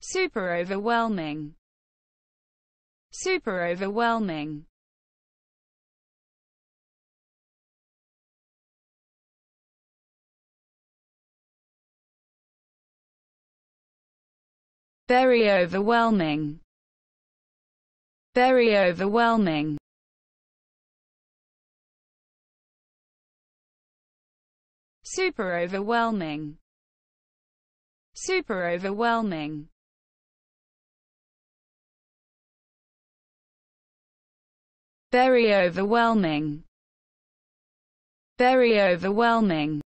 super overwhelming, super overwhelming, very overwhelming, very overwhelming, super overwhelming, super overwhelming, very overwhelming, very overwhelming.